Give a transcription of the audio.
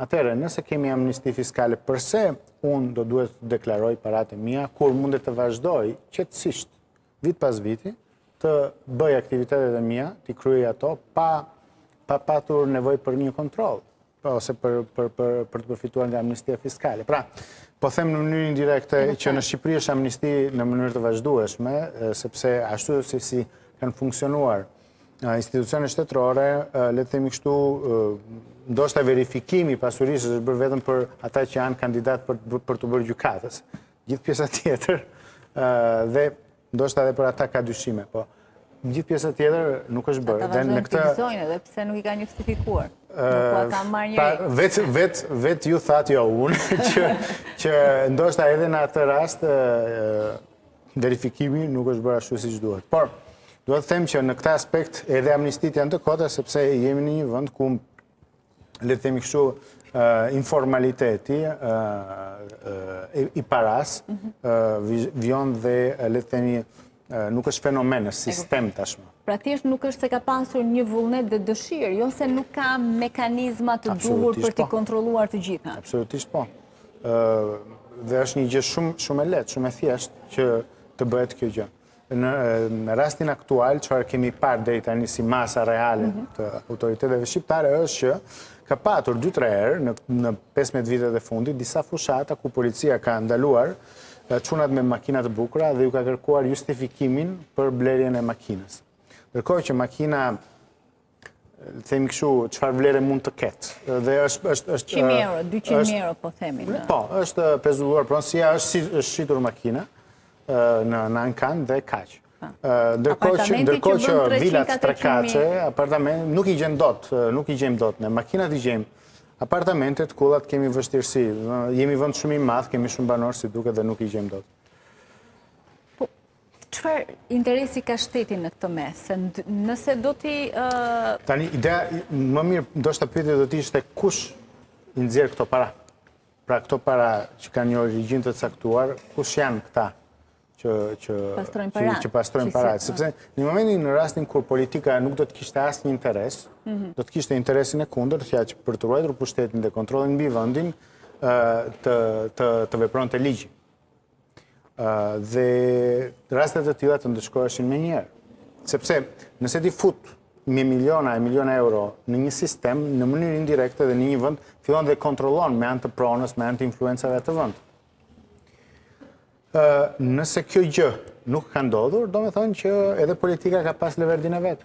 Atëherë, nëse kemi amnisti fiskale, përse unë do duhet të deklaroj paratë e mia, kur mundet të vazhdoj qetësisht, vit pas viti, të bëj aktivitetet e mia, t'i kryej ato, pa, pa patur nevojë për një kontroll, pra, ose për, për, për, për të përfituar nga amnistia fiskale. Pra, po them në mënyrë indirekte që në Shqipëri është amnisti në mënyrë të vazhdueshme, sepse ashtu se si kanë funksionuar institucionet shtetërore, le të themi kështu, ndoshta verifikimi i pasurisë është bërë vetëm për ata që janë kandidatë për, për t'u bërë gjykatës. Gjithë pjesa tjetër, dhe ndoshta edhe për ata ka dyshime, po gjithë pjesa tjetër nuk është bërë. Ata vazhdojnë të gëzojnë edhe pse nuk i kanë justifikuar. Vetë, vetë, vetë ju thatë jo unë, që, që ndoshta edhe në atë rast, verifikimi nuk është bërë ashtu siç duhet. Pra dua të them që në këtë aspekt edhe amnistitë janë të kota sepse jemi në një vend ku le të themi kështu informaliteti i parasë vijon dhe le të themi nuk është fenomen, është sistem tashmë. Pra thjesht nuk është se ka pasur një vullnet dhe dëshirë, jo se nuk ka mekanizma të duhur për t'i kontrolluar të gjitha. Absolutisht po. Dhe është një gjë shumë shumë e lehtë, shumë e thjeshtë që të bëhet kjo gjë. Në, në rastin aktual, çfarë kemi parë deri tani si masa reale mhm. të autoriteteve shqiptare është që ka patur dy tre herë në në 15 vitet e fundit disa fushata ku policia ka ndaluar çunat me makina të bukura dhe u ka kërkuar justifikimin për blerjen e makinës. Ndërkohë që makina themi kështu, çfarë vlere mund të ketë. Dhe është... është, është 100 euro, 200 euro po themi. Po, është pezulluar pronësia, është, është shitur makina në, në ankand dhe kaq. Ndërkohë që, ndërkohë që vilat trekatëshe, apartamentet, nuk i gjejmë dot, nuk i gjejmë dot, ne makinat i gjejmë, apartamentet, kullat kemi vështirësi, jemi vend shumë i madh, kemi shumë banorë si duket dhe nuk i gjejmë dot. Po, Çfarë interesi ka shteti në këtë mes? Nëse do t'i... Tani, ideja, më mirë, ndoshta pyetja do të ishte kush i nxjerr këto para? Pra këto para që kanë një origjinë të caktuar, kush janë këta që pastrojnë para? Sepse në momentin, në rastin kur politika nuk do të kishte asnjë interes, mhm. do të kishte interesin e kundërt, thjesht që për të ruajtur pushtetin dhe kontrollin mbi vendin, të vepronte ligji. Dhe raste të tilla të ndëshkoheshin menjëherë. Sepse nëse ti fut me miliona e miliona euro në një sistem, në mënyrë indirekte dhe në një vend, fillon dhe kontrollon me anë të pronës, me anë të influencave atë vend. Nëse kjo gjë nuk ka ndodhur, domethënë që edhe politika ka pas leverdinë e vet.